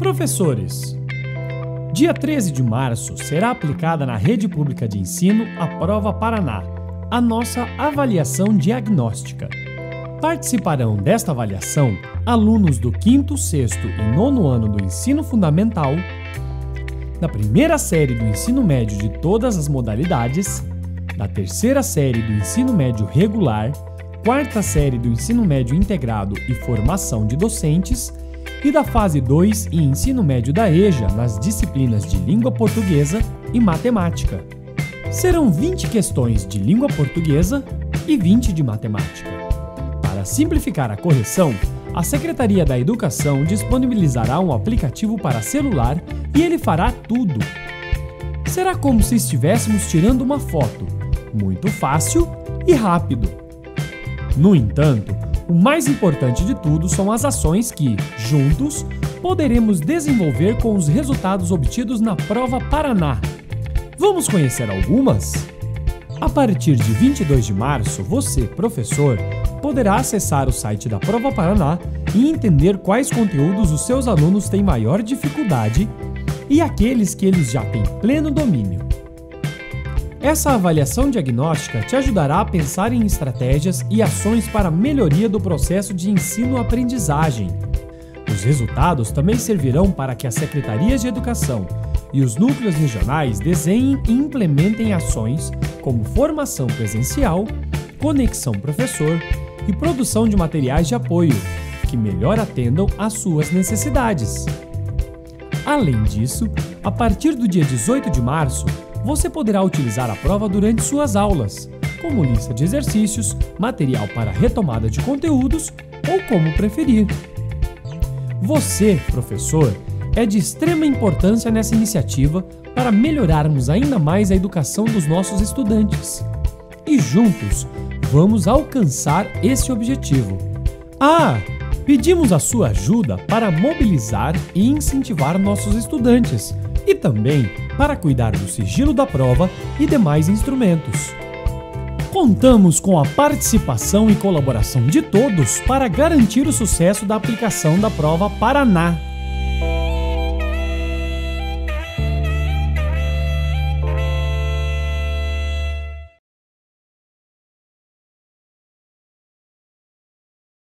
Professores, dia 13 de março será aplicada na rede pública de ensino a prova Paraná, a nossa avaliação diagnóstica. Participarão desta avaliação alunos do 5, 6 e 9 ano do ensino fundamental, da primeira série do ensino médio de todas as modalidades, da terceira série do ensino médio regular, quarta série do ensino médio integrado e formação de docentes e da fase 2 e ensino médio da EJA nas disciplinas de língua portuguesa e matemática. Serão 20 questões de língua portuguesa e 20 de matemática. Para simplificar a correção, a Secretaria da Educação disponibilizará um aplicativo para celular e ele fará tudo. Será como se estivéssemos tirando uma foto, muito fácil e rápido. No entanto, o mais importante de tudo são as ações que, juntos, poderemos desenvolver com os resultados obtidos na prova Paraná. Vamos conhecer algumas? A partir de 22 de março, você, professor, poderá acessar o site da Prova Paraná e entender quais conteúdos os seus alunos têm maior dificuldade e aqueles que eles já têm pleno domínio. Essa avaliação diagnóstica te ajudará a pensar em estratégias e ações para melhoria do processo de ensino-aprendizagem. Os resultados também servirão para que as secretarias de educação e os núcleos regionais desenhem e implementem ações como formação presencial, conexão professor e produção de materiais de apoio que melhor atendam às suas necessidades. Além disso, a partir do dia 18 de março, você poderá utilizar a prova durante suas aulas, como lista de exercícios, material para retomada de conteúdos ou como preferir. Você, professor, é de extrema importância nessa iniciativa para melhorarmos ainda mais a educação dos nossos estudantes. E juntos, vamos alcançar esse objetivo. Ah, pedimos a sua ajuda para mobilizar e incentivar nossos estudantes e também para cuidar do sigilo da prova e demais instrumentos. Contamos com a participação e colaboração de todos para garantir o sucesso da aplicação da prova Paraná